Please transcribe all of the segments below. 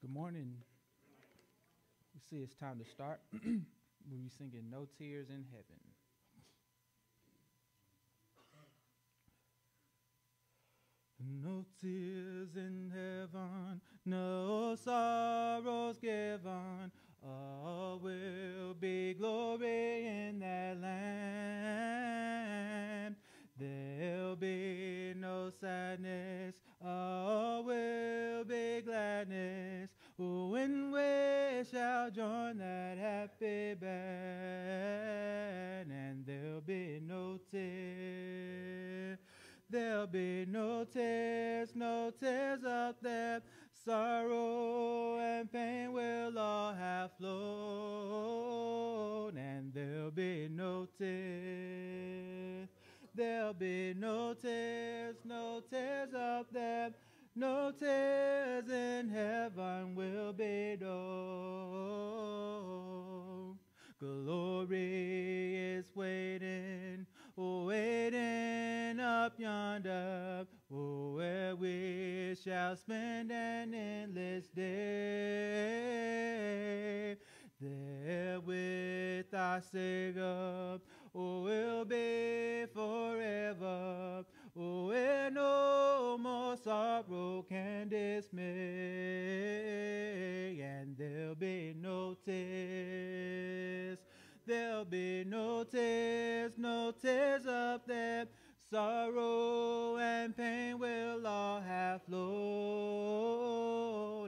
Good morning. We see it's time to start. we'll be singing No Tears in Heaven. No tears in heaven, no sorrows given, all will be glory in that land. There'll be no sadness, all will be gladness. When we shall join that happy band, and there'll be no tears. There'll be no tears, no tears up there. Sorrow and pain will all have flown, and there'll be no tears. There'll be no tears, no tears up there. No tears in heaven will be known. Glory is waiting, oh, waiting up yonder, oh, where we shall spend an endless day. There with our Savior, oh, we'll be oh, where no more sorrow can dismay, and there'll be no tears. There'll be no tears, no tears up there. Sorrow and pain will all have flown,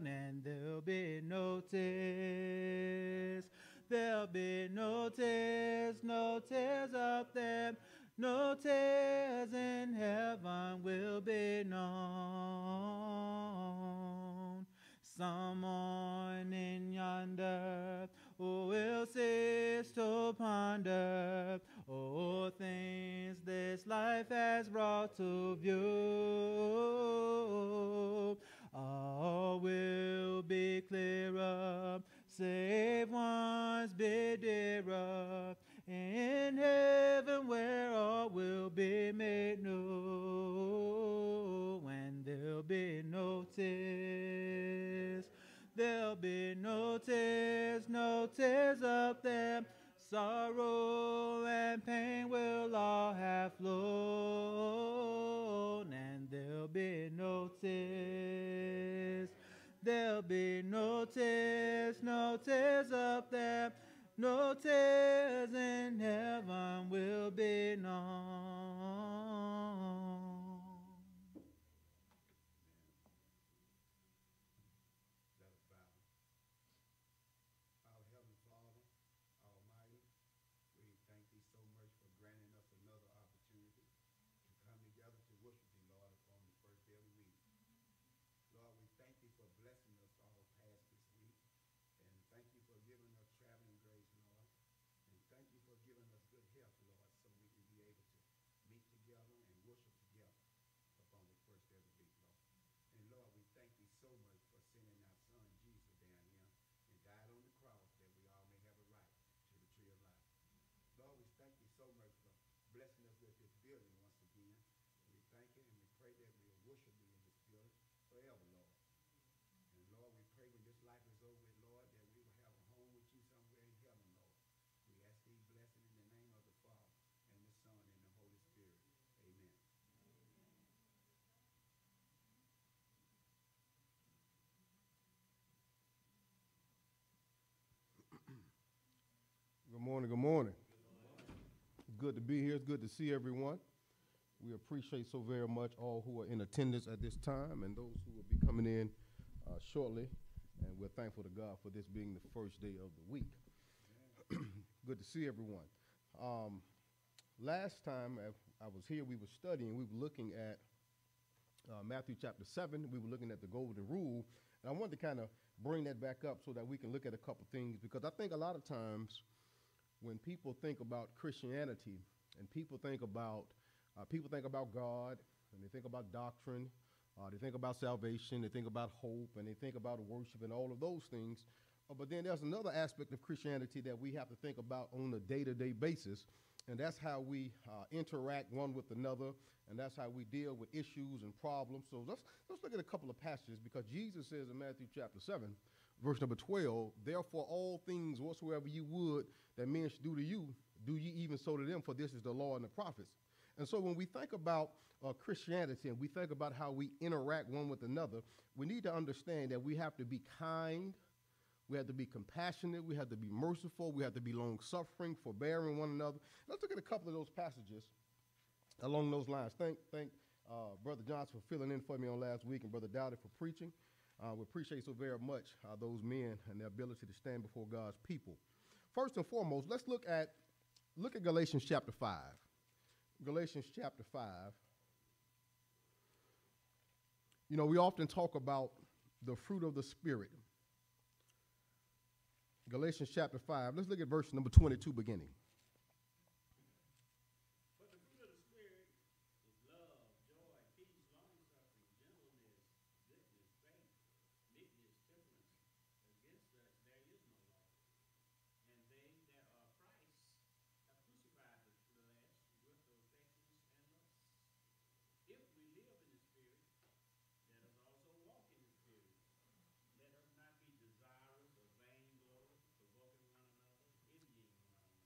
and there'll be no tears. There'll be no tears, no tears up there. No tears in heaven will be known. Someone in yonder who will cease to ponder all things this life has brought to view. All will be clearer, save one's be dearer. In heaven where all will be made new, and there'll be no tears. There'll be no tears, no tears up there. Sorrow and pain will all have flown, and there'll be no tears. There'll be no tears, no tears up there. No tears in heaven will be known. Let us bow. Our Heavenly Father, Almighty, we thank thee so much for granting us another opportunity to come together to worship thee, Lord, upon the first day of the week. Lord, we thank thee for blessing us all past this week. And thank you for giving us traveling grace, Lord. And thank you for giving us good health, Lord, so we can be able to meet together and worship together upon the first day of the week, Lord. And Lord, we thank thee so much for sending our son Jesus down here and died on the cross that we all may have a right to the tree of life. Lord, we thank you so much for blessing us with this building once again. We thank you and we pray that we'll worship thee in this building forever, Lord. And Lord, we pray when this life is over with, Lord, that we will have a home with you somewhere in heaven, Lord. We ask these blessings in the name of the Father and the Son and the Holy Spirit. Amen. Good morning, good morning. Good to be here. It's good to see everyone. We appreciate so very much all who are in attendance at this time and those who will be coming in uh, shortly. And we're thankful to God for this being the first day of the week. good to see everyone. Um, last time I- I was here, we were studying, we were looking at uh, Matthew chapter 7. We were looking at the golden rule. And I wanted to kind of bring that back up so that we can look at a couple things because I think a lot of times when people think about Christianity and people think about uh, people think about God and they think about doctrine, uh, they think about salvation, they think about hope, and they think about worship and all of those things. Uh, but then there's another aspect of Christianity that we have to think about on a day-to-day basis, and that's how we uh, interact one with another, and that's how we deal with issues and problems. So let's let's look at a couple of passages because Jesus says in Matthew chapter seven, verse number twelve, therefore all things whatsoever you would that men should do to you, do ye even so to them, for this is the law and the prophets. And so when we think about uh, Christianity and we think about how we interact one with another, we need to understand that we have to be kind, we have to be compassionate, we have to be merciful, we have to be long suffering, forbearing one another. Let's look at a couple of those passages along those lines. Thank, thank uh, Brother Johnson for filling in for me on last week and Brother Dowdy for preaching. Uh, we appreciate so very much uh, those men and their ability to stand before God's people. First and foremost, let's look at look at Galatians chapter 5. Galatians chapter 5. You know, we often talk about the fruit of the Spirit. Galatians chapter 5. Let's look at verse number 22 beginning. But the fruit of the Spirit is love, joy, peace, long-suffering, gentleness, goodness, faith, meekness, temperance. Against such there is no law. And they that are Christ have crucified the flesh with the affections and lusts. If we live in the Spirit, let us also walk in the Spirit. Let us not be desirous of vainglory, provoking one another, envying one another.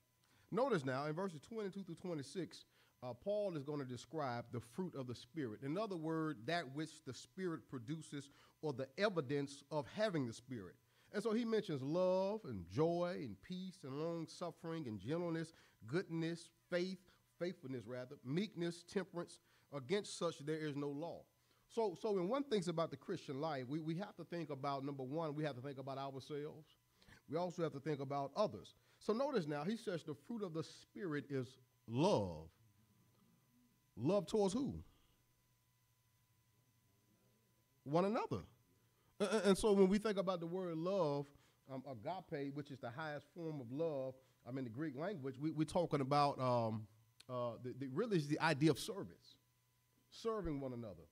Notice now in verses 22 through 26, uh, Paul is going to describe the fruit of the Spirit. In other words, that which the Spirit produces or the evidence of having the Spirit. And so he mentions love and joy and peace and long suffering and gentleness, goodness, faith, faithfulness rather, meekness, temperance. Against such there is no law. So, so when one thinks about the Christian life, we, we have to think about number one, we have to think about ourselves. We also have to think about others. So notice now, he says the fruit of the Spirit is love. Love towards who? One another. And so when we think about the word love, um, agape, which is the highest form of love, I mean, the Greek language, we, we're talking about um, uh, the, the, really is the idea of service, serving one another.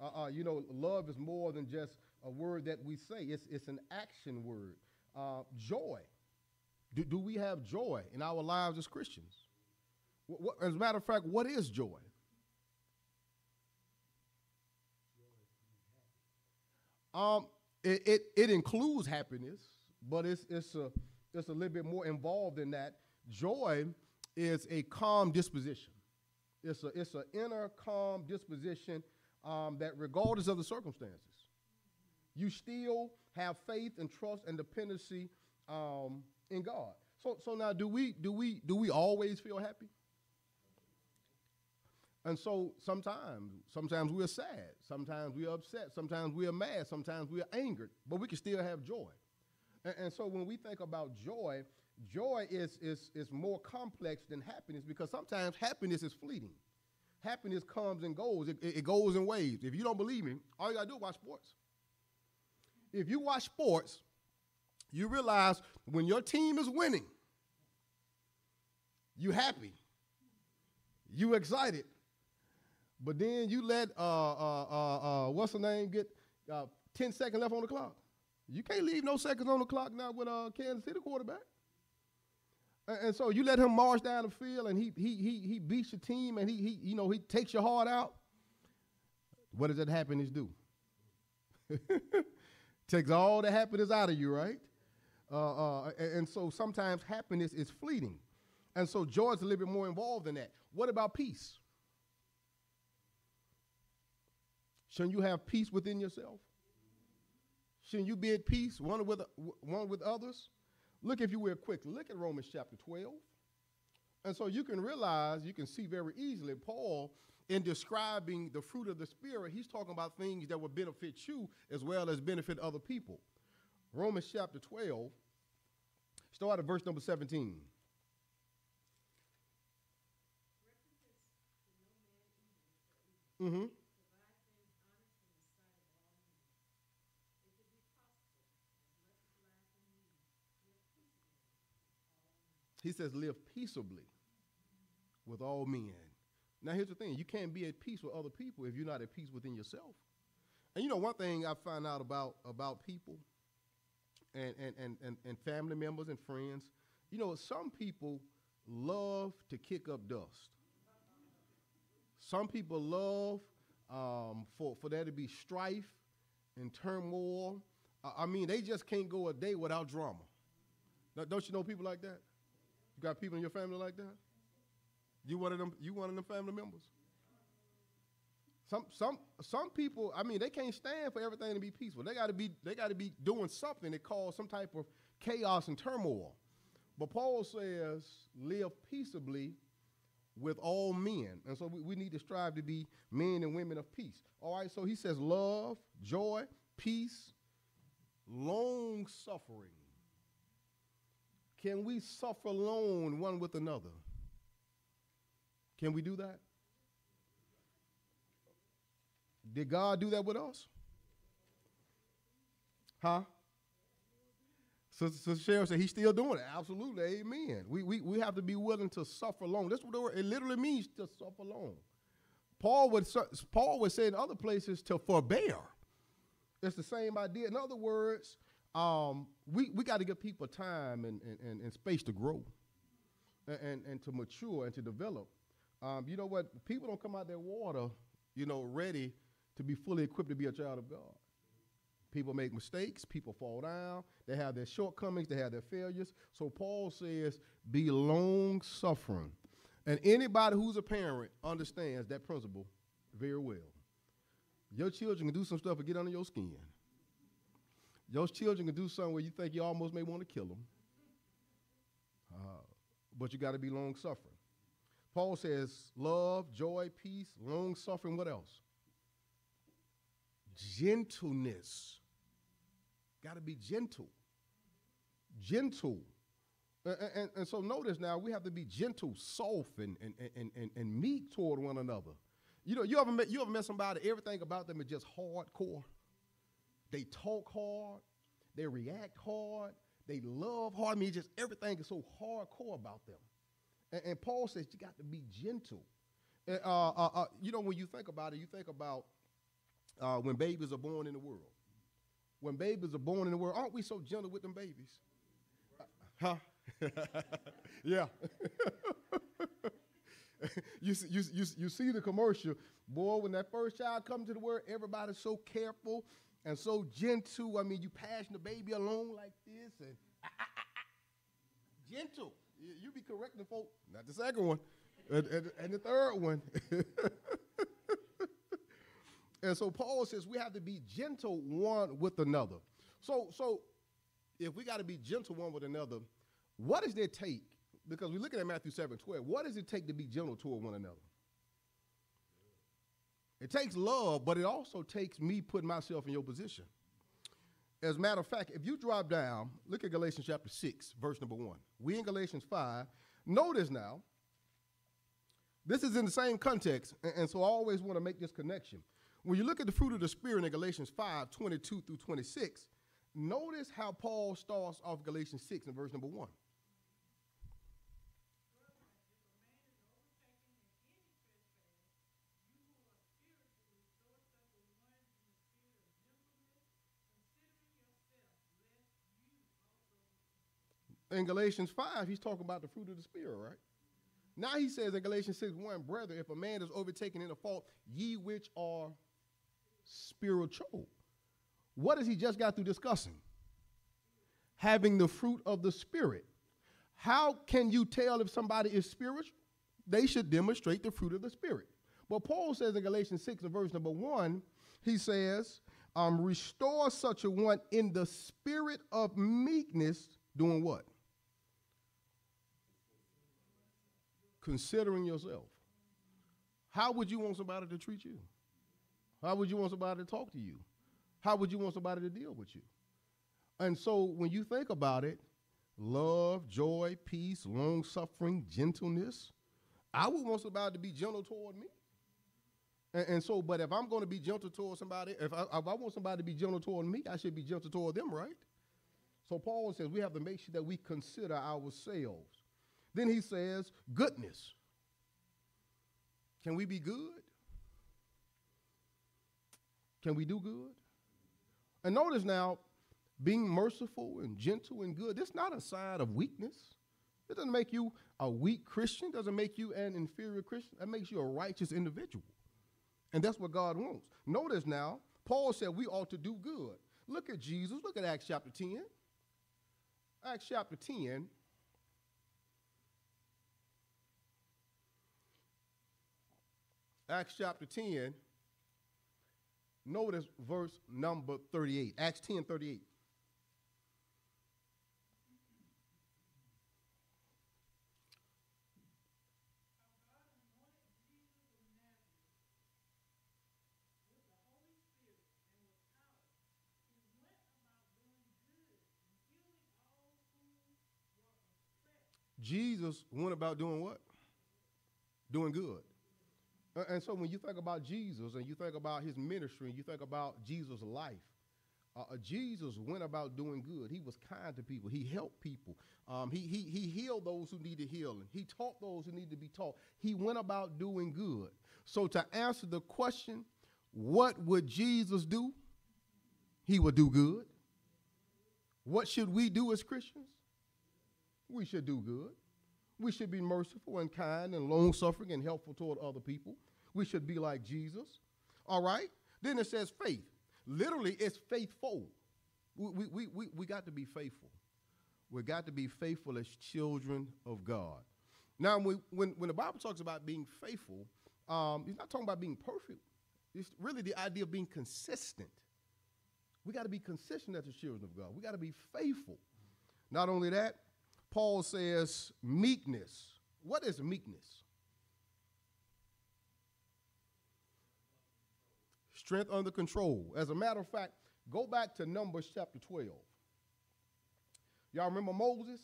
Uh, uh, you know, love is more than just a word that we say, it's, it's an action word. Uh, joy. Do, do we have joy in our lives as Christians? What, what, as a matter of fact, what is joy? Um, it, it, it includes happiness, but it's, it's, a, it's a little bit more involved in that. Joy is a calm disposition. It's a it's an inner calm disposition um, that, regardless of the circumstances, you still have faith and trust and dependency um, in God. So so now, do we do we do we always feel happy? And so sometimes, sometimes we're sad, sometimes we're upset, sometimes we're mad, sometimes we're angered, but we can still have joy. And, and so when we think about joy, joy is, is, is more complex than happiness because sometimes happiness is fleeting. Happiness comes and goes, it, it, it goes in waves. If you don't believe me, all you gotta do is watch sports. If you watch sports, you realize when your team is winning, you happy, you excited, but then you let uh, uh, uh, uh, what's the name get uh, 10 seconds left on the clock. You can't leave no seconds on the clock now with a Kansas City quarterback. And, and so you let him march down the field and he he he he beats your team and he he you know he takes your heart out. What does that happiness do? Takes all the happiness out of you, right? Uh, uh, and, so sometimes happiness is fleeting. And so joy is a little bit more involved than that. What about peace? Shouldn't you have peace within yourself? Shouldn't you be at peace one with, one with others? Look, if you will, quick, Look at Romans chapter 12. And so you can realize, you can see very easily, Paul, in describing the fruit of the Spirit, he's talking about things that will benefit you as well as benefit other people. Romans chapter 12, start at verse number 17. Mm-hmm. He says, live peaceably with all men. Now, here's the thing you can't be at peace with other people if you're not at peace within yourself. And you know, one thing I find out about, about people and, and, and, and, family members and friends, you know, some people love to kick up dust. Some people love um, for, for there to be strife and turmoil. I, I mean, they just can't go a day without drama. Don't- Don't you know people like that? You got people in your family like that? You one of them? You one of them family members? Some some some people, I mean, they can't stand for everything to be peaceful. They got to be they got to be doing something that cause some type of chaos and turmoil. But Paul says, live peaceably with all men. And so we, we need to strive to be men and women of peace. All right, so he says love, joy, peace, long suffering. Can we suffer alone one with another? Can we do that? Did God do that with us? Huh? So, Sister Cheryl said he's still doing it. Absolutely, amen. We, we, we have to be willing to suffer alone. That's what the word, it literally means to suffer alone. Paul would, Paul would say in other places to forbear. It's the same idea. In other words, um, we, we got to give people time and, and, and, and space to grow and, and, and to mature and to develop. Um, you know what? People don't come out their water, you know, ready to be fully equipped to be a child of God. People make mistakes, people fall down, they have their shortcomings, they have their failures. So Paul says, be long suffering. And anybody who's a parent understands that principle very well. Your children can do some stuff and get under your skin. Your children can do something where you think you almost may want to kill them. Uh, but you got to be long suffering. Paul says, love, joy, peace, long suffering. What else? Gentleness. Got to be gentle. Gentle. And, and, and so notice now we have to be gentle, soft, and, and, and, and, and meek toward one another. You know, you ever met you ever met somebody, everything about them is just hardcore. They talk hard, they react hard, they love hard. I mean, just everything is so hardcore about them. And, and Paul says you got to be gentle. Uh, uh, uh, you know, when you think about it, you think about uh, when babies are born in the world. When babies are born in the world, aren't we so gentle with them babies? Uh, huh? yeah. you, see, you, you, you see the commercial, boy, when that first child comes to the world, everybody's so careful and so gentle. I mean, you passing the baby along like this and ah, ah, ah, gentle. You, you be correcting folk, not the second one, and, and, and the third one. and so Paul says we have to be gentle one with another. So, so if we got to be gentle one with another, what does it take? Because we're looking at Matthew 7 12. What does it take to be gentle toward one another? It takes love, but it also takes me putting myself in your position. As a matter of fact, if you drop down, look at Galatians chapter 6, verse number 1. We in Galatians 5. Notice now, this is in the same context, and, and so I always want to make this connection. When you look at the fruit of the Spirit in Galatians 5, 22 through 26, notice how Paul starts off Galatians 6 in verse number 1. in Galatians 5, he's talking about the fruit of the Spirit, right? Now he says in Galatians 6 1, brother, if a man is overtaken in a fault, ye which are spiritual. What has he just got through discussing? Having the fruit of the Spirit. How can you tell if somebody is spiritual? They should demonstrate the fruit of the Spirit. But Paul says in Galatians 6 and verse number 1, he says, um, restore such a one in the spirit of meekness, doing what? considering yourself. How would you want somebody to treat you? How would you want somebody to talk to you? How would you want somebody to deal with you? And so when you think about it, love, joy, peace, long suffering, gentleness, I would want somebody to be gentle toward me. And, and so, but if I'm going to be gentle toward somebody, if I, if I want somebody to be gentle toward me, I should be gentle toward them, right? So Paul says we have to make sure that we consider ourselves. Then he says, goodness. Can we be good? Can we do good? And notice now, being merciful and gentle and good, it's not a sign of weakness. It doesn't make you a weak Christian, doesn't make you an inferior Christian. That makes you a righteous individual. And that's what God wants. Notice now, Paul said we ought to do good. Look at Jesus. Look at Acts chapter 10. Acts chapter 10. Acts chapter 10. Notice verse number 38. Acts 10 38. Jesus went about doing what? Doing good. A- And so when you think about Jesus and you think about his ministry and you think about Jesus' life, uh, uh, Jesus went about doing good. He was kind to people. He helped people. Um, he, he, he healed those who needed healing. He taught those who needed to be taught. He went about doing good. So to answer the question, what would Jesus do? He would do good. What should we do as Christians? We should do good. We should be merciful and kind and long suffering and helpful toward other people. We should be like Jesus. All right? Then it says faith. Literally, it's faithful. We, we, we, we got to be faithful. We got to be faithful as children of God. Now, when, when, when the Bible talks about being faithful, um, it's not talking about being perfect. It's really the idea of being consistent. We got to be consistent as the children of God. We got to be faithful. Not only that, Paul says meekness. What is meekness? Strength under control. As a matter of fact, go back to Numbers chapter 12. Y'all remember Moses?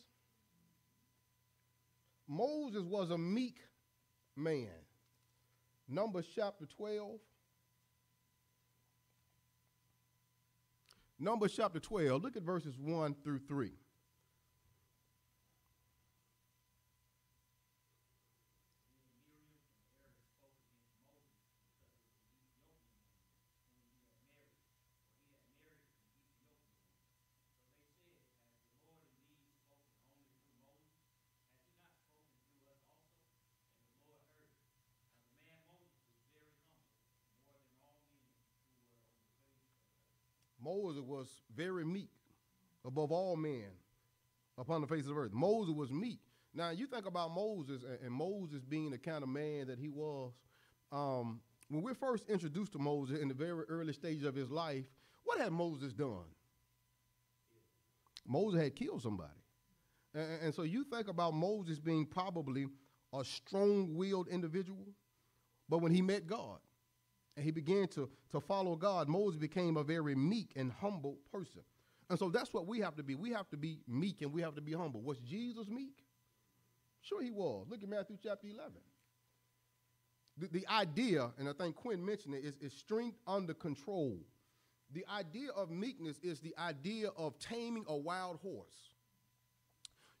Moses was a meek man. Numbers chapter 12. Numbers chapter 12, look at verses 1 through 3. Moses was very meek above all men upon the face of the earth. Moses was meek. Now, you think about Moses and, Moses being the kind of man that he was. Um, when we're first introduced to Moses in the very early stages of his life, what had Moses done? Moses had killed somebody. And, and so you think about Moses being probably a strong willed individual, but when he met God, and he began to, to follow God, Moses became a very meek and humble person. And so that's what we have to be. We have to be meek and we have to be humble. Was Jesus meek? Sure, he was. Look at Matthew chapter 11. The, the idea, and I think Quinn mentioned it, is, is strength under control. The idea of meekness is the idea of taming a wild horse.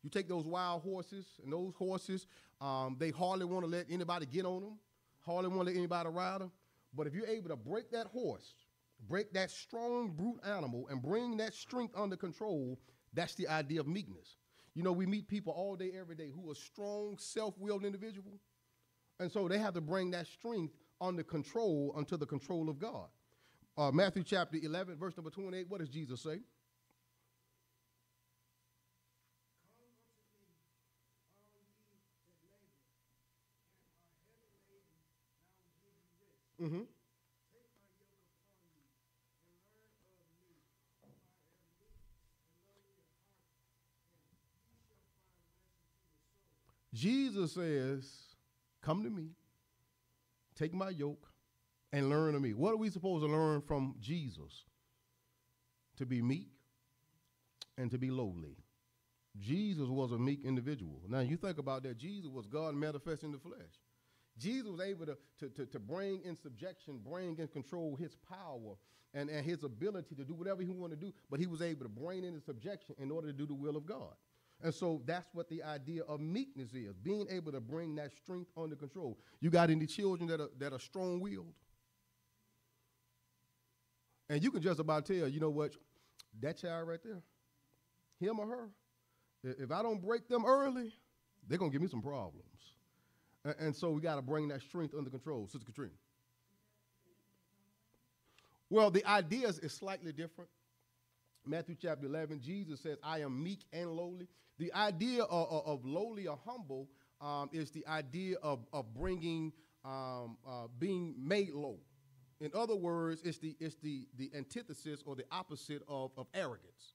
You take those wild horses, and those horses, um, they hardly want to let anybody get on them, hardly want to let anybody ride them. But if you're able to break that horse, break that strong brute animal, and bring that strength under control, that's the idea of meekness. You know, we meet people all day, every day who are strong, self-willed individual. And so they have to bring that strength under control unto the control of God. Uh, Matthew chapter 11, verse number 28, what does Jesus say? Mm-hmm. Jesus says, Come to me, take my yoke, and learn of me. What are we supposed to learn from Jesus? To be meek and to be lowly. Jesus was a meek individual. Now, you think about that, Jesus was God manifest in the flesh. Jesus was able to, to, to, to bring in subjection, bring in control his power and, and his ability to do whatever he wanted to do, but he was able to bring in subjection in order to do the will of God. And so that's what the idea of meekness is, being able to bring that strength under control. You got any children that are, that are strong willed? And you can just about tell, you know what, that child right there, him or her, if I don't break them early, they're going to give me some problems. And, and so we got to bring that strength under control. Sister Katrina. Well, the idea is, is slightly different. Matthew chapter 11, Jesus says, I am meek and lowly. The idea of, of, of lowly or humble um, is the idea of, of bringing, um, uh, being made low. In other words, it's the, it's the, the antithesis or the opposite of, of arrogance.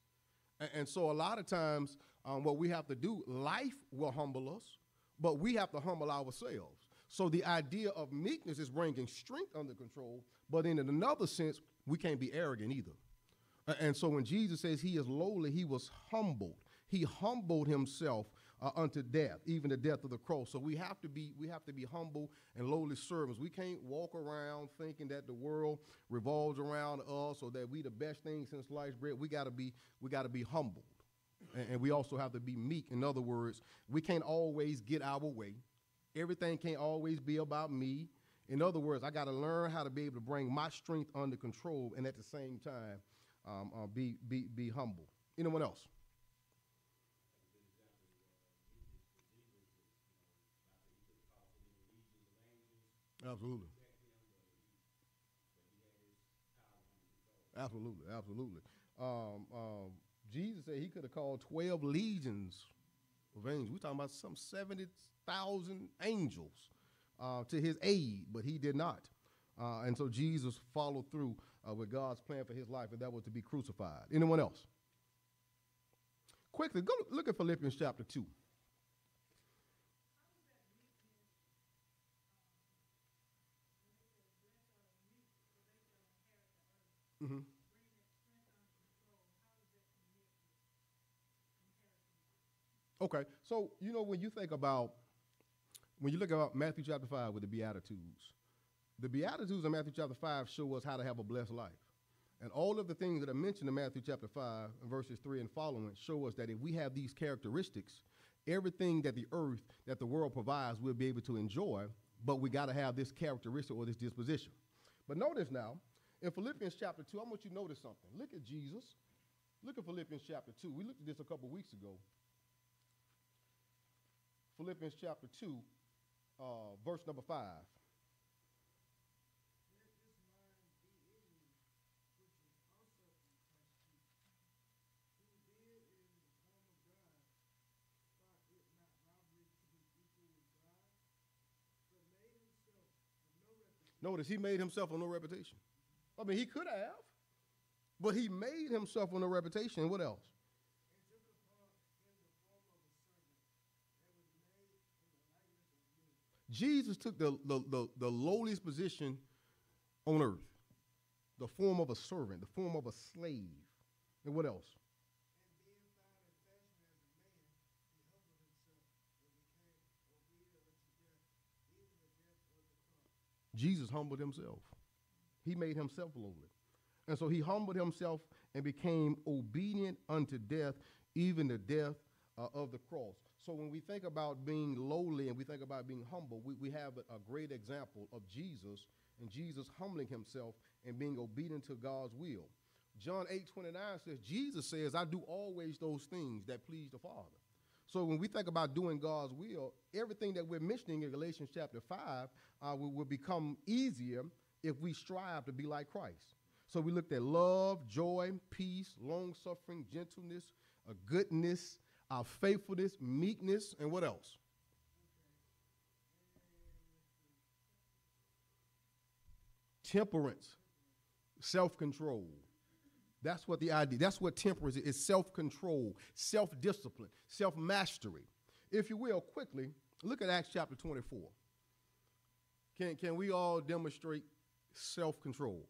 And, and so a lot of times, um, what we have to do, life will humble us, but we have to humble ourselves. So the idea of meekness is bringing strength under control, but in another sense, we can't be arrogant either. And so when Jesus says he is lowly, he was humbled. He humbled himself uh, unto death, even the death of the cross. So we have to be we have to be humble and lowly servants. We can't walk around thinking that the world revolves around us or that we the best thing since sliced bread. We gotta be we gotta be humbled. And, and we also have to be meek. In other words, we can't always get our way. Everything can't always be about me. In other words, I got to learn how to be able to bring my strength under control and at the same time um, uh, be, be, be humble. Anyone else? Absolutely. Absolutely, absolutely. Um, um, Jesus said he could have called 12 legions of angels. We're talking about some 70,000 angels uh, to his aid, but he did not. Uh, and so Jesus followed through uh, with God's plan for his life, and that was to be crucified. Anyone else? Quickly, go look at Philippians chapter 2. Mm-hmm. Okay, so you know when you think about when you look at Matthew chapter five with the Beatitudes, the Beatitudes in Matthew chapter five show us how to have a blessed life, and all of the things that are mentioned in Matthew chapter five verses three and following show us that if we have these characteristics, everything that the earth that the world provides we'll be able to enjoy, but we got to have this characteristic or this disposition. But notice now, in Philippians chapter 2, I want you to notice something. Look at Jesus. Look at Philippians chapter 2. We looked at this a couple weeks ago. Philippians chapter 2, uh, verse number 5. Notice he made himself on no reputation. I mean, he could have, but he made himself on no reputation. What else? Jesus took the, the, the, the, lowliest position on earth, the form of a servant, the form of a slave. And what else? Jesus humbled himself. He made himself lowly. And so he humbled himself and became obedient unto death, even the death uh, of the cross. So when we think about being lowly and we think about being humble, we, we have a, a great example of Jesus and Jesus humbling himself and being obedient to God's will. John 8 29 says, Jesus says, I do always those things that please the Father. So when we think about doing God's will, everything that we're mentioning in Galatians chapter 5 uh, will, will become easier if we strive to be like Christ. So we looked at love, joy, peace, long suffering, gentleness, uh, goodness, our faithfulness, meekness, and what else? Temperance, self control. That's what the idea, that's what temperance is, is self control, self discipline, self mastery. If you will, quickly, look at Acts chapter 24. Can, can we all demonstrate self control?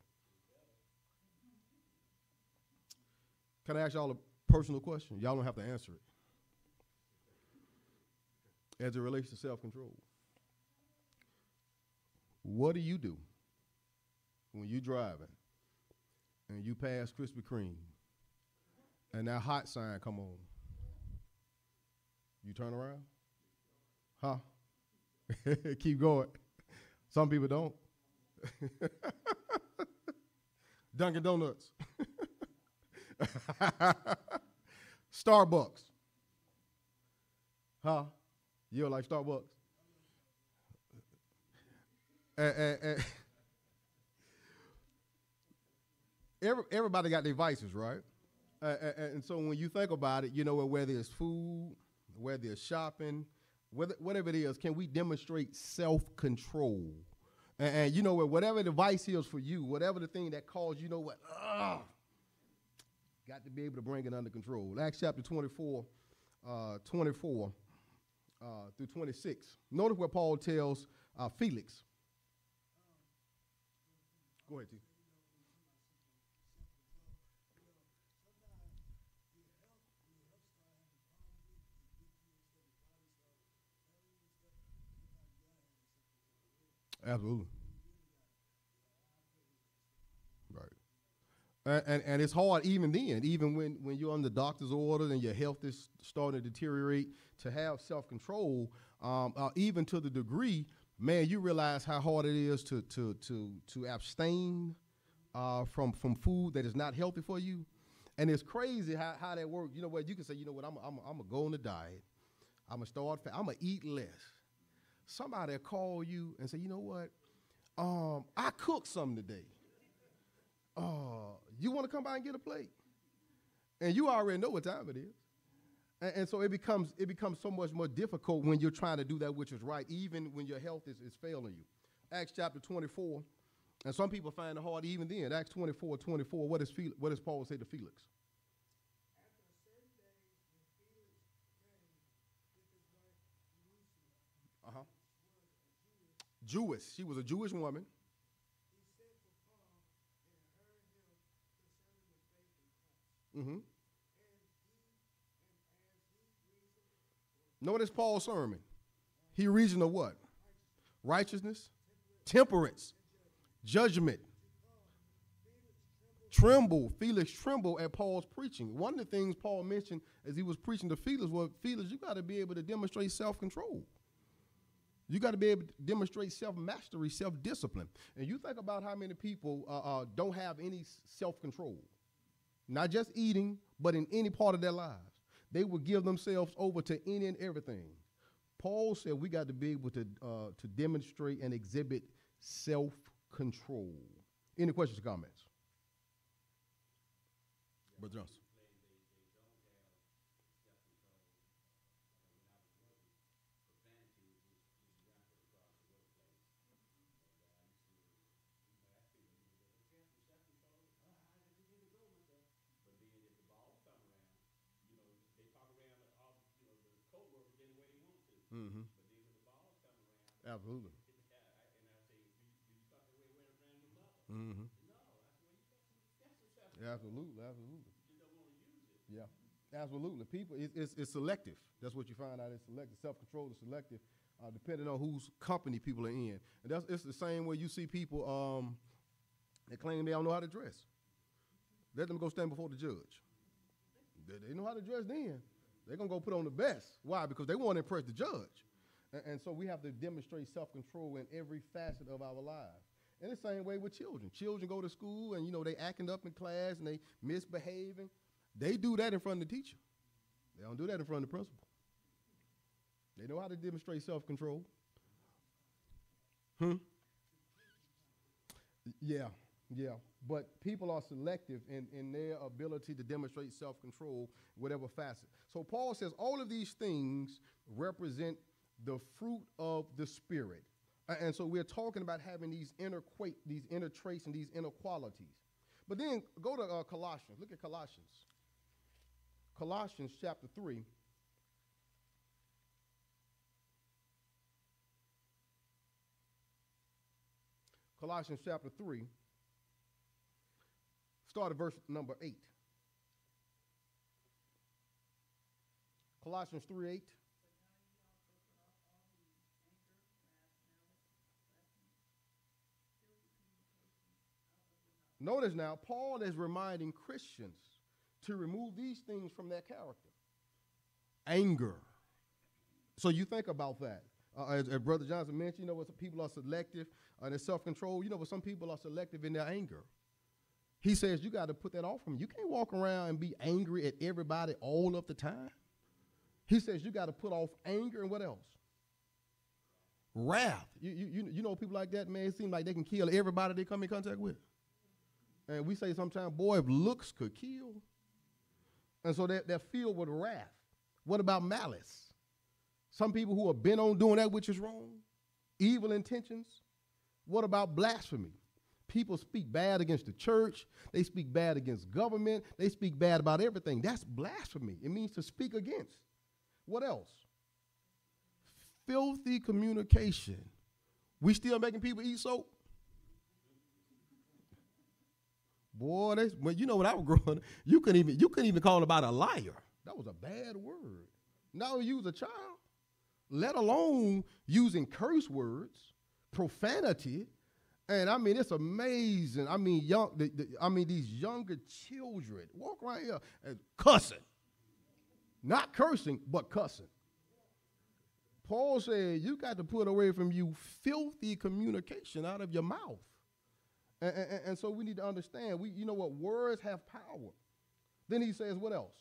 Can I ask y'all a personal question? Y'all don't have to answer it. As it relates to self control, what do you do when you're driving and you pass Krispy Kreme and that hot sign come on? You turn around? Huh? Keep going. Some people don't. Dunkin' Donuts. Starbucks. Huh? You like Starbucks? And- and- and- every, everybody got their vices, right? Uh, and, and so when you think about it, you know, whether it's food, whether it's shopping, whether, whatever it is, can we demonstrate self control? And, and you know what, whatever the vice is for you, whatever the thing that caused, you know what, ugh, got to be able to bring it under control. Acts chapter 24, uh, 24 uh, through 26. Notice where Paul tells uh, Felix. Go ahead, T. Absolutely. Right. And, and, and it's hard even then, even when, when you're on the doctor's order and your health is starting to deteriorate, to have self control, um, uh, even to the degree, man, you realize how hard it is to, to, to, to abstain uh, from, from food that is not healthy for you. And it's crazy how, how that works. You know what? You can say, you know what, I'm, I'm, I'm to go on a diet. I'm to start, fa- I'm to eat less somebody will call you and say, you know what? Um, I cooked something today. Uh, you want to come by and get a plate? And you already know what time it is. And, and so it becomes it becomes so much more difficult when you're trying to do that which is right, even when your health is, is failing you. Acts chapter 24, and some people find it hard even then. Acts 24, 24, what, is Fel- what does Paul say to Felix? Jewish. She was a Jewish woman. Mm-hmm. Notice Paul's sermon. He reasoned of what? Righteousness, temperance, judgment. Tremble, Felix tremble at Paul's preaching. One of the things Paul mentioned as he was preaching to Felix was, Felix, you got to be able to demonstrate self-control. You got to be able to demonstrate self mastery, self discipline. And you think about how many people uh, uh, don't have any self control, not just eating, but in any part of their lives. They will give themselves over to any and everything. Paul said we got to be able to, uh, to demonstrate and exhibit self control. Any questions or comments? Brother Johnson. Absolutely. Mm-hmm. Absolutely, absolutely. Yeah, absolutely. People, it, it's, it's selective. That's what you find out. It's selective. Self-control is selective, uh, depending on whose company people are in. And that's it's the same way you see people um, that claim they don't know how to dress. Let them go stand before the judge. They, they know how to dress then. They're gonna go put on the best. Why? Because they want to impress the judge. And, so we have to demonstrate self-control in every facet of our lives. And the same way with children. Children go to school and you know they acting up in class and they misbehaving. They do that in front of the teacher. They don't do that in front of the principal. They know how to demonstrate self-control. Hmm. Yeah, yeah. But people are selective in, in their ability to demonstrate self-control, whatever facet. So Paul says all of these things represent the fruit of the spirit. And so we're talking about having these inner quake, these inner traits and these inner qualities. But then go to uh, Colossians. Look at Colossians. Colossians chapter 3. Colossians chapter 3. Start at verse number 8. Colossians 3 8. Notice now, Paul is reminding Christians to remove these things from their character anger. So you think about that. Uh, as, as Brother Johnson mentioned, you know, what some people are selective uh, their self control. You know, what some people are selective in their anger. He says you got to put that off from you. You can't walk around and be angry at everybody all of the time. He says you got to put off anger and what else? Wrath. You, you, you- you know people like that, man, it seems like they can kill everybody they come in contact with. And we say sometimes, boy, if looks could kill. And so they're, they're filled with wrath. What about malice? Some people who are bent on doing that which is wrong, evil intentions. What about blasphemy? People speak bad against the church. They speak bad against government. They speak bad about everything. That's blasphemy. It means to speak against. What else? Filthy communication. We still making people eat soap? Boy, well, you know when I was growing, up, you couldn't even you couldn't even call about a liar. That was a bad word. Now use a child, let alone using curse words, profanity, and I mean it's amazing. I mean young, the, the, I mean these younger children walk right here and cussing, not cursing but cussing. Paul said you got to put away from you filthy communication out of your mouth. And, and- and so we need to understand, we, you know what, words have power. Then he says, what else?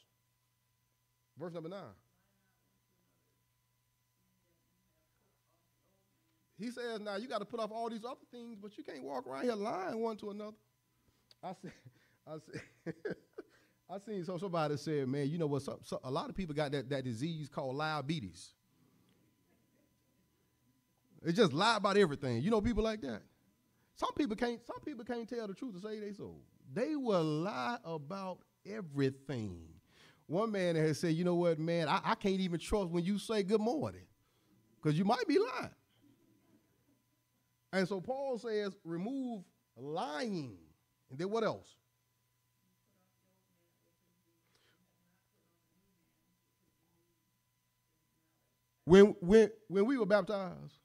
Verse number nine. He says, now you got to put off all these other things, but you can't walk around here lying one to another. I said, I said, I seen so somebody said, man, you know what? So, so, a lot of people got that, that disease called diabetes. They just lie about everything. You know people like that. Some people can't. Some people can't tell the truth to say they so. They will lie about everything. One man has said, "You know what, man? I, I can't even trust when you say good morning, because you might be lying." And so Paul says, "Remove lying." And then what else? When when when we were baptized,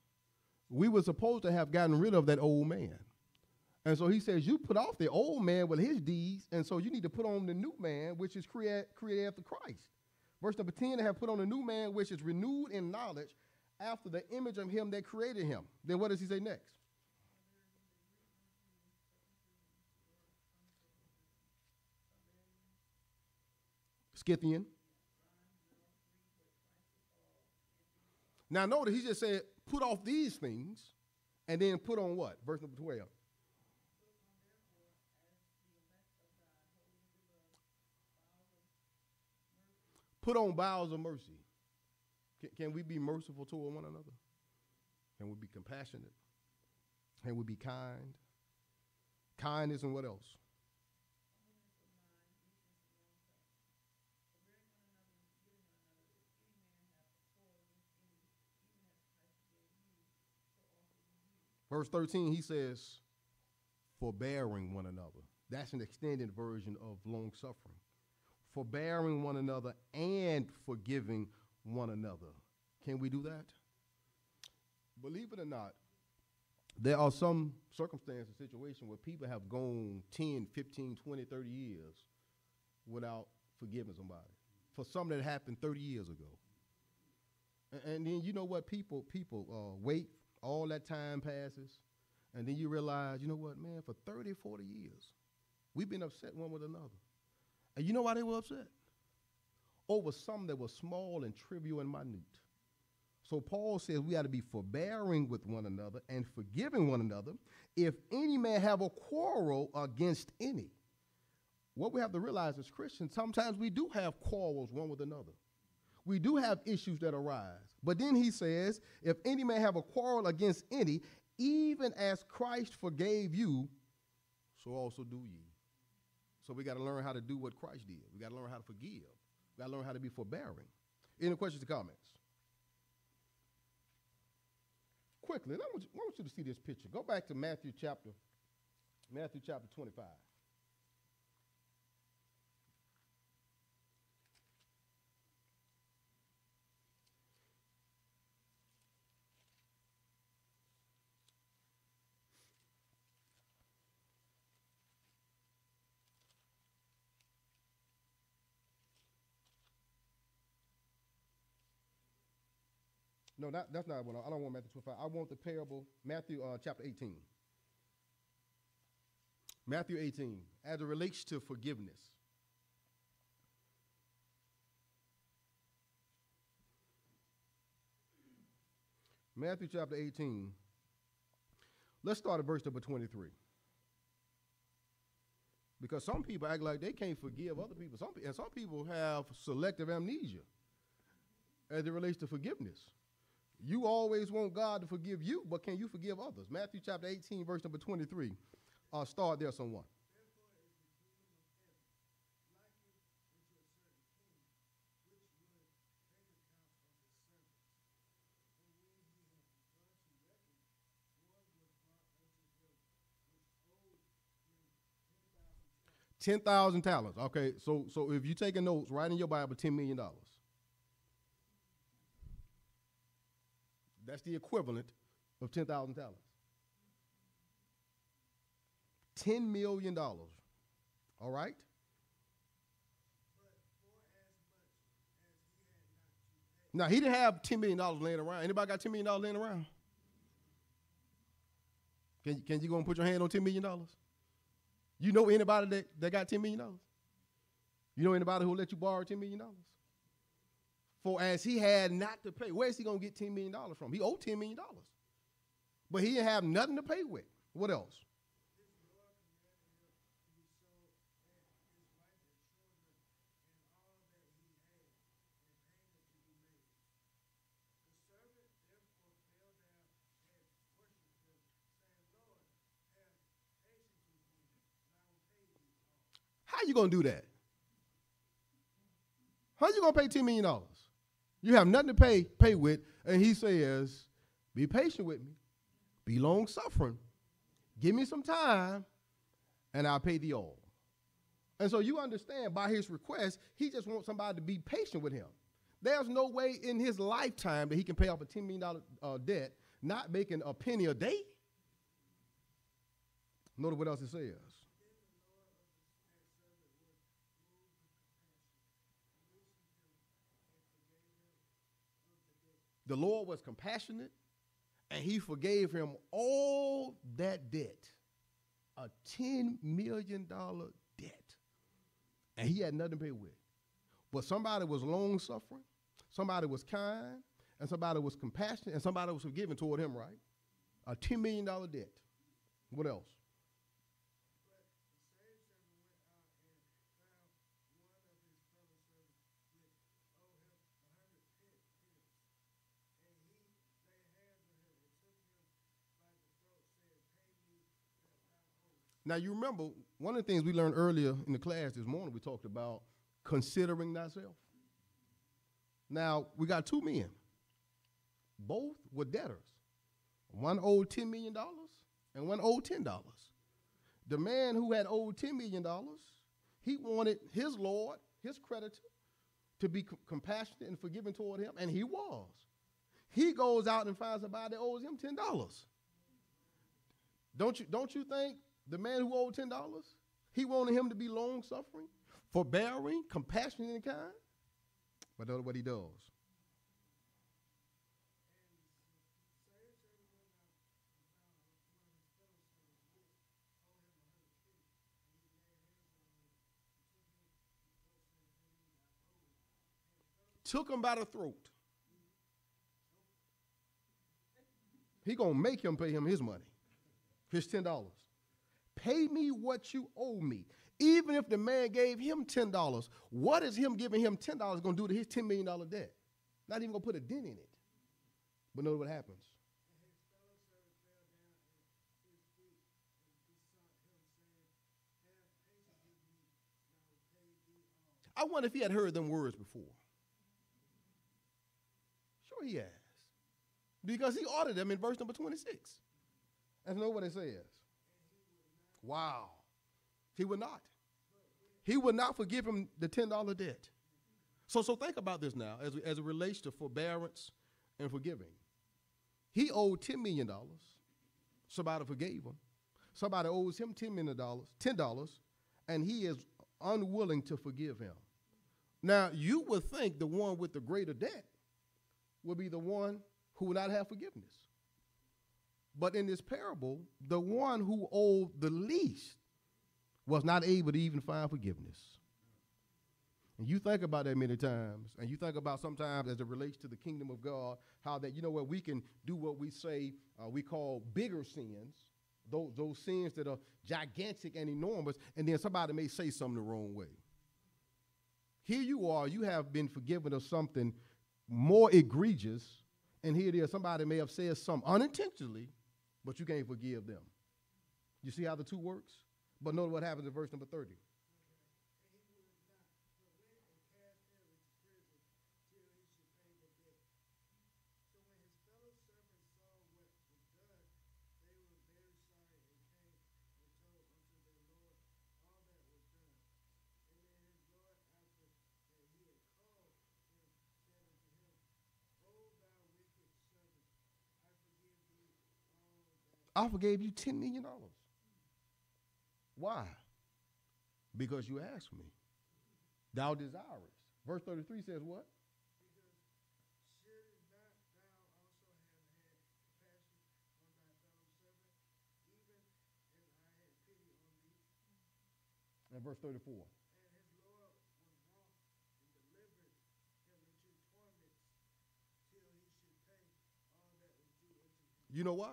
we were supposed to have gotten rid of that old man. And so he says, You put off the old man with his deeds, and so you need to put on the new man, which is create, created after Christ. Verse number 10 have put on the new man, which is renewed in knowledge after the image of him that created him. Then what does he say next? Scythian. Now notice he just said, put off these things, and then put on what? Verse number 12. Put on bowels of mercy. Can, can we be merciful toward one another? Can we be compassionate? Can we be kind? Kindness and what else? Verse 13, he says, forbearing one another. That's an extended version of long suffering. Forbearing one another and forgiving one another. Can we do that? Believe it or not, there are some circumstances, situations where people have gone 10, 15, 20, 30 years without forgiving somebody for something that happened 30 years ago. A- And, then you know what? People people uh, wait, all that time passes, and then you realize, you know what, man, for 30, 40 years, we've been upset one with another. And you know why they were upset? Over something that was small and trivial and minute. So Paul says we got to be forbearing with one another and forgiving one another if any man have a quarrel against any. What we have to realize as Christians, sometimes we do have quarrels one with another. We do have issues that arise. But then he says, if any man have a quarrel against any, even as Christ forgave you, so also do ye. So we got to learn how to do what Christ did. We got to learn how to forgive. We got to learn how to be forbearing. Any questions or comments? Quickly, I want, you, I want you to see this picture. Go back to Matthew chapter, Matthew chapter 25. No, that, that's not what I, I don't want Matthew 25. I want the parable, Matthew uh, chapter 18. Matthew 18, as it relates to forgiveness. Matthew chapter 18. Let's start at verse number 23. Because some people act like they can't forgive other people. Some, and some people have selective amnesia as it relates to forgiveness. You always want God to forgive you, but can you forgive others? Matthew chapter 18, verse number 23. Uh, start there, someone. Ten thousand talents. Okay, so so if you're taking notes, write in your Bible ten million dollars. That's the equivalent of ten thousand talents. Ten million dollars. All right. Now he didn't have ten million dollars laying around. Anybody got ten million dollars laying around? Can can you go and put your hand on ten million dollars? You know anybody that, that got $10 million? You know anybody who will let you borrow $10 million? For as he had not to pay, where's he going to get $10 million from? He owed $10 million. But he didn't have nothing to pay with. What else? How you gonna do that? How you gonna pay ten million dollars? You have nothing to pay pay with, and he says, "Be patient with me, be long suffering, give me some time, and I'll pay thee all." And so you understand by his request, he just wants somebody to be patient with him. There's no way in his lifetime that he can pay off a ten million dollar uh, debt, not making a penny a day. Notice what else it says. The Lord was compassionate and he forgave him all that debt, a $10 million debt. And he had nothing to pay with. But somebody was long suffering, somebody was kind, and somebody was compassionate, and somebody was forgiving toward him, right? A $10 million debt. What else? Now you remember one of the things we learned earlier in the class this morning. We talked about considering thyself. Now we got two men. Both were debtors. One owed ten million dollars, and one owed ten dollars. The man who had owed ten million dollars, he wanted his lord, his creditor, to be c- compassionate and forgiving toward him, and he was. He goes out and finds somebody that owes him ten dollars. Don't you don't you think the man who owed ten dollars, he wanted him to be long suffering, forbearing, compassionate, and kind. But that's what he does. Took him by the throat. He gonna make him pay him his money, his ten dollars. Pay me what you owe me. Even if the man gave him $10, what is him giving him $10 going to do to his $10 million debt? Not even going to put a dent in it. But notice what happens. I wonder if he had heard them words before. Sure he has. Because he ordered them in verse number 26. And know what it says. Wow. He would not. He would not forgive him the $10 debt. So, so think about this now as, as it relates to forbearance and forgiving. He owed $10 million. Somebody forgave him. Somebody owes him $10 million, $10, and he is unwilling to forgive him. Now, you would think the one with the greater debt would be the one who would not have forgiveness. But in this parable, the one who owed the least was not able to even find forgiveness. And you think about that many times, and you think about sometimes as it relates to the kingdom of God, how that, you know what, we can do what we say uh, we call bigger sins, those, those sins that are gigantic and enormous, and then somebody may say something the wrong way. Here you are, you have been forgiven of something more egregious, and here it is, somebody may have said something unintentionally, but you can't forgive them. You see how the two works? But notice what happens in verse number 30. I forgave you $10 million. Why? Because you asked me. Thou desirest. Verse 33 says what? And verse 34. You know why?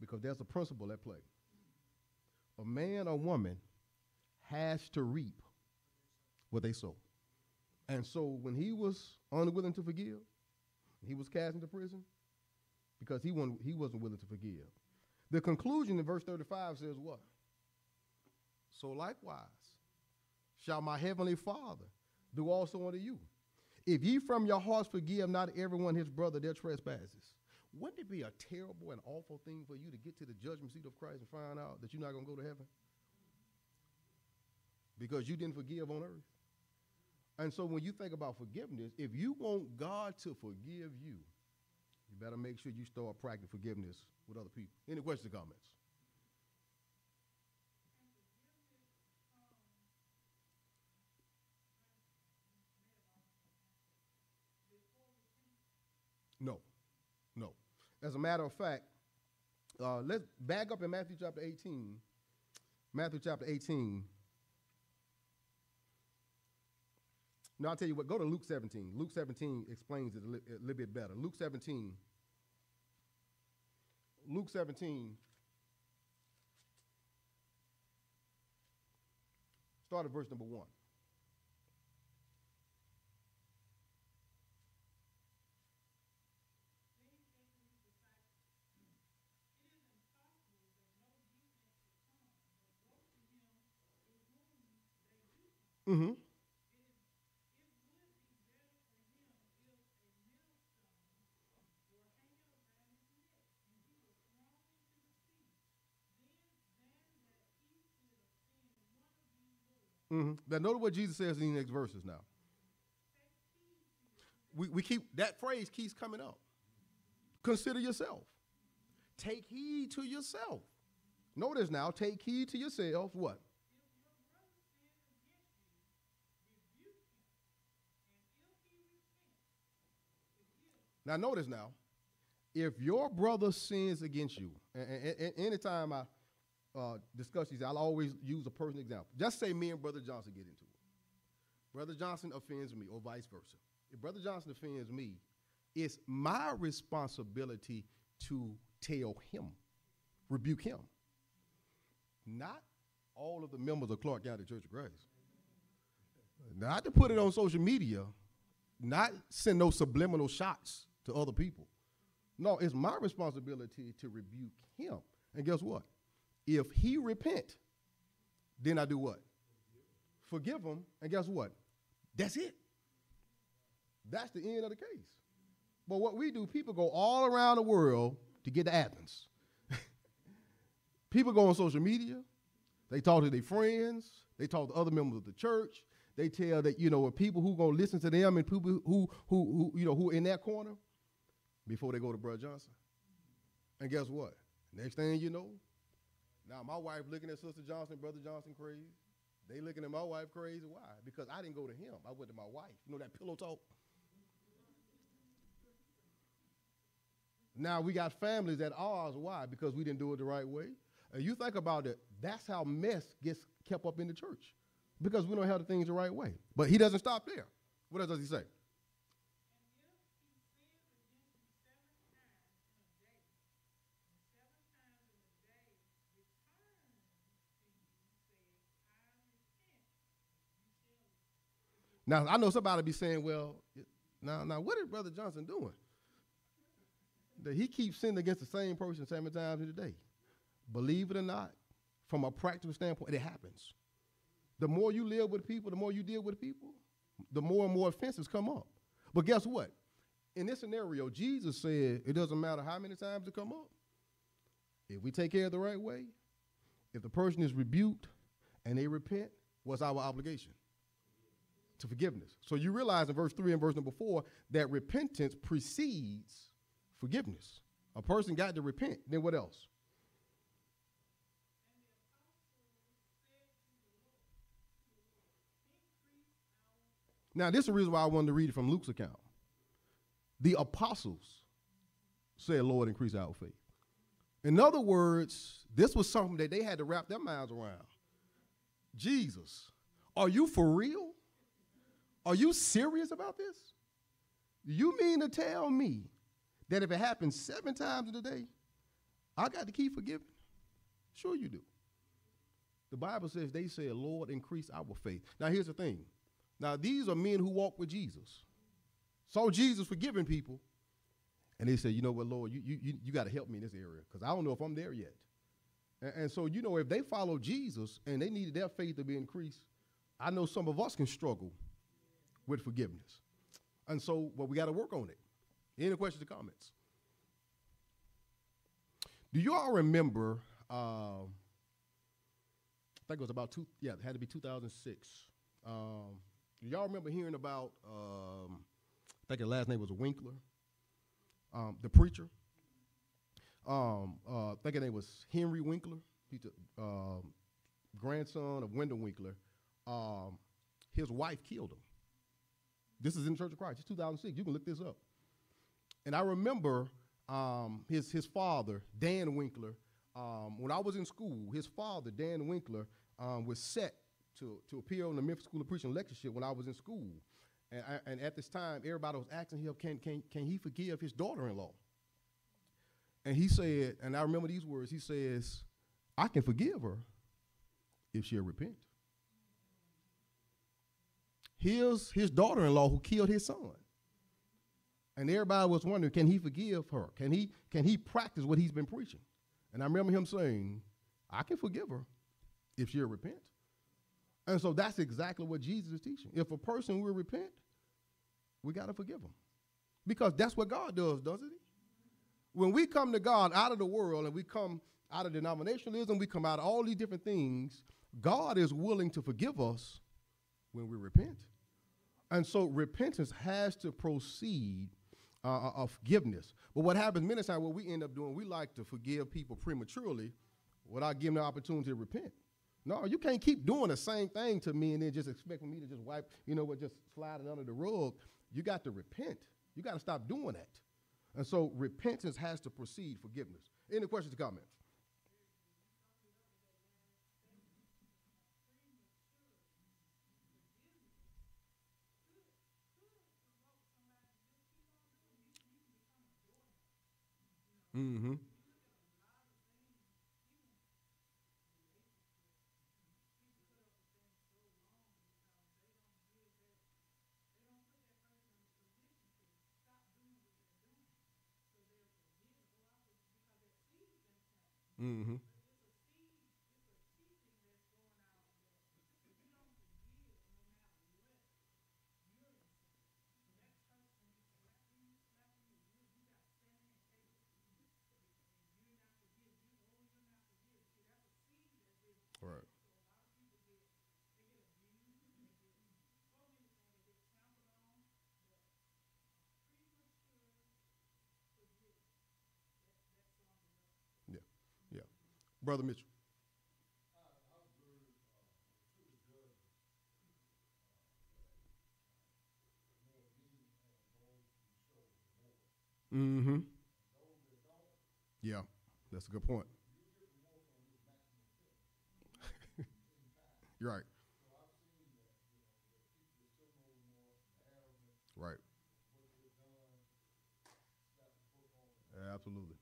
Because there's a principle at play. A man or woman has to reap what they sow. And so when he was unwilling to forgive, he was cast into prison because he wasn't, he wasn't willing to forgive. The conclusion in verse 35 says what? So likewise shall my heavenly Father do also unto you. If ye from your hearts forgive not everyone his brother their trespasses, wouldn't it be a terrible and awful thing for you to get to the judgment seat of Christ and find out that you're not going to go to heaven? Because you didn't forgive on earth. And so when you think about forgiveness, if you want God to forgive you, you better make sure you start practicing forgiveness with other people. Any questions or comments? No, no. As a matter of fact, uh, let's back up in Matthew chapter 18. Matthew chapter 18. Now, I'll tell you what, go to Luke 17. Luke 17 explains it a, li- a little bit better. Luke 17. Luke 17. Start at verse number 1. Mm-hmm. Mm-hmm. Now, notice what Jesus says in the next verses now. We, we keep, that phrase keeps coming up. Consider yourself. Take heed to yourself. Notice now, take heed to yourself. what? Now, notice now, if your brother sins against you, and, and, and anytime I uh, discuss these, I'll always use a personal example. Just say me and Brother Johnson get into it. Brother Johnson offends me, or vice versa. If Brother Johnson offends me, it's my responsibility to tell him, rebuke him. Not all of the members of Clarke County Church of Christ. Not to put it on social media, not send those subliminal shots to other people. No, it's my responsibility to rebuke him. And guess what? If he repent, then I do what? Forgive him, and guess what? That's it. That's the end of the case. But what we do, people go all around the world to get to Athens. people go on social media, they talk to their friends, they talk to other members of the church, they tell that, you know, people who gonna listen to them and people who who who you know who in that corner before they go to Brother Johnson. And guess what? Next thing you know, now my wife looking at Sister Johnson, Brother Johnson crazy. They looking at my wife crazy. Why? Because I didn't go to him. I went to my wife. You know that pillow talk? Now we got families at ours. Why? Because we didn't do it the right way. And you think about it, that's how mess gets kept up in the church. because we don't have the things the right way. But he doesn't stop there. What else does he say? Now I know somebody be saying, "Well, now, now, what is Brother Johnson doing? That he keeps sinning against the same person seven times in a day. Believe it or not, from a practical standpoint, it happens. The more you live with people, the more you deal with people, the more and more offenses come up. But guess what? In this scenario, Jesus said it doesn't matter how many times it come up. If we take care of the right way, if the person is rebuked and they repent, what's our obligation? To forgiveness. So you realize in verse 3 and verse number 4 that repentance precedes forgiveness. A person got to repent. Then what else? Now, this is the reason why I wanted to read it from Luke's account. The apostles said, Lord, increase our faith. In other words, this was something that they had to wrap their minds around. Jesus, are you for real? Are you serious about this? You mean to tell me that if it happens seven times in a day, I got to keep forgiving? Sure, you do. The Bible says they said, Lord, increase our faith. Now, here's the thing now, these are men who walk with Jesus, saw Jesus forgiving people, and they said, you know what, Lord, you, you, you got to help me in this area because I don't know if I'm there yet. And, and, so, you know, if they follow Jesus and they needed their faith to be increased, I know some of us can struggle with forgiveness. And so, well, we got to work on it. Any questions or comments? Do you all remember? Uh, I think it was about two. Yeah, it had to be 2006. Um, y'all remember hearing about? Um, I think his last name was Winkler, um, the preacher. Um, uh, I think his name was Henry Winkler. He's uh, grandson of Wendell Winkler. Um, his wife killed him. This is in the Church of Christ. It's 2006. You can look this up. And I remember um, his his father, Dan Winkler. Um, when I was in school, his father, Dan Winkler, um, was set to, to appear on the Memphis School of Preaching lectureship when I was in school. And, I, and at this time, everybody was asking him, can, can, can he forgive his daughter-in-law? And he said, and I remember these words, he says, I can forgive her if she'll repent. Here's his daughter-in-law who killed his son. And everybody was wondering, can he forgive her? Can he, can he practice what he's been preaching? And I remember him saying, I can forgive her if she'll repent. And so that's exactly what Jesus is teaching. If a person will repent, we got to forgive them. Because that's what God does, doesn't he? When we come to God out of the world and we come out of denominationalism, we come out of all these different things, God is willing to forgive us when we repent. And so repentance has to proceed uh, uh of forgiveness. But what happens many times, what we end up doing, we like to forgive people prematurely without giving the opportunity to repent. No, you can't keep doing the same thing to me and then just expecting me to just wipe, you know what, just slide it under the rug. You got to repent. You got to stop doing that. And so repentance has to precede forgiveness. Any questions or comments? Mm-hmm. Mm-hmm. Brother Mitchell. Mm-hmm. Yeah, that's a good point. You're right. Right. Absolutely.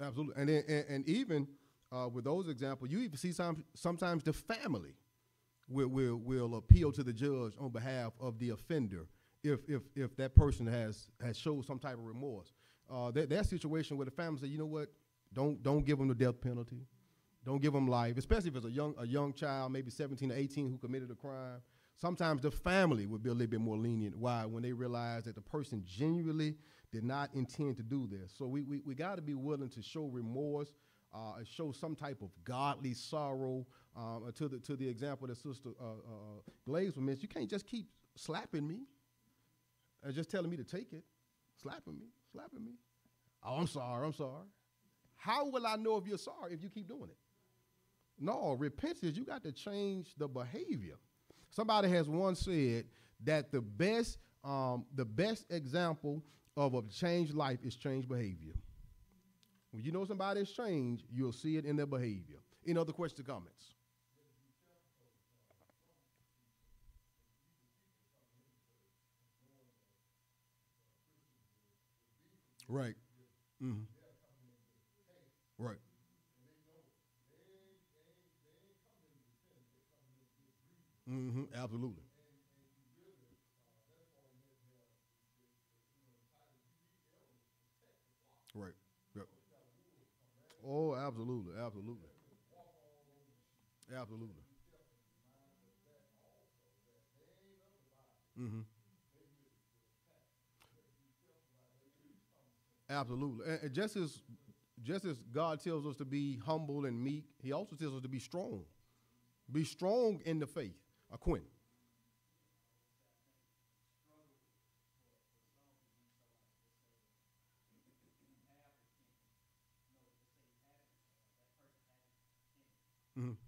Absolutely, and then, and, and even uh, with those examples, you even see some sometimes the family will, will will appeal to the judge on behalf of the offender if if if that person has has showed some type of remorse. Uh, that that situation where the family say, you know what, don't don't give them the death penalty, don't give them life, especially if it's a young a young child, maybe 17 or 18, who committed a crime. Sometimes the family would be a little bit more lenient. Why? When they realize that the person genuinely did not intend to do this. So we, we, we got to be willing to show remorse, uh, and show some type of godly sorrow. Um, to the to the example that Sister uh, uh, Glaze you can't just keep slapping me and just telling me to take it, slapping me, slapping me. Oh, I'm sorry, I'm sorry. How will I know if you're sorry if you keep doing it? No, repentance, you got to change the behavior. Somebody has once said that the best, um, the best example of a changed life is changed behavior. When you know somebody is changed, you'll see it in their behavior. Any other questions or comments? Right. Mm-hmm. Right. Mm-hmm. Absolutely. Right. Yep. Oh, absolutely, absolutely. Absolutely. Mm-hmm. Absolutely. And, and just as just as God tells us to be humble and meek, he also tells us to be strong. Be strong in the faith. A Quinn. Mhm.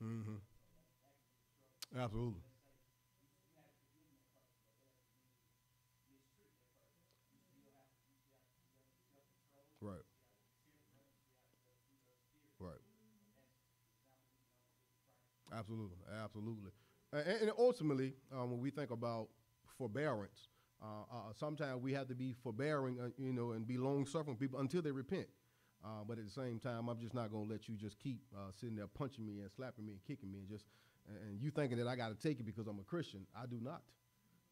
Mhm. Absolutely. Right. Right. Absolutely, absolutely. And, and ultimately, um, when we think about forbearance, uh, uh, sometimes we have to be forbearing, uh, you know, and be long suffering people until they repent. Uh, but at the same time, I'm just not going to let you just keep uh, sitting there punching me and slapping me and kicking me and just and, you thinking that I got to take it because I'm a Christian. I do not.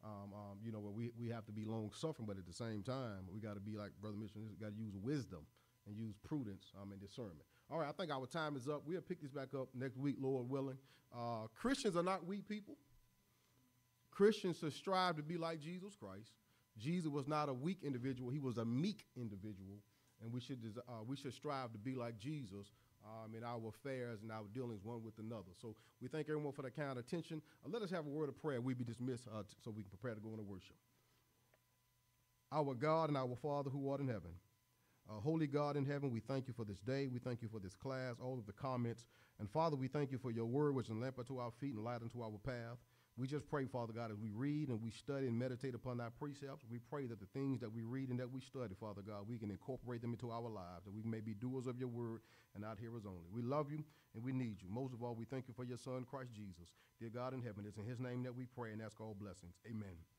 Um, um, you know, we, we have to be long suffering, but at the same time, we got to be like Brother Mitchell, got to use wisdom and use prudence um, and discernment. All right, I think our time is up. We'll pick this back up next week, Lord willing. Uh, Christians are not weak people. Christians should strive to be like Jesus Christ. Jesus was not a weak individual; he was a meek individual, and we should uh, we should strive to be like Jesus um, in our affairs and our dealings one with another. So we thank everyone for the kind attention. Uh, let us have a word of prayer. We be dismissed uh, t- so we can prepare to go into worship. Our God and our Father who art in heaven. Uh, Holy God in heaven, we thank you for this day. We thank you for this class, all of the comments. And Father, we thank you for your word, which is a lamp unto our feet and light unto our path. We just pray, Father God, as we read and we study and meditate upon thy precepts, we pray that the things that we read and that we study, Father God, we can incorporate them into our lives, that we may be doers of your word and not hearers only. We love you and we need you. Most of all, we thank you for your Son, Christ Jesus. Dear God in heaven, it's in his name that we pray and ask all blessings. Amen.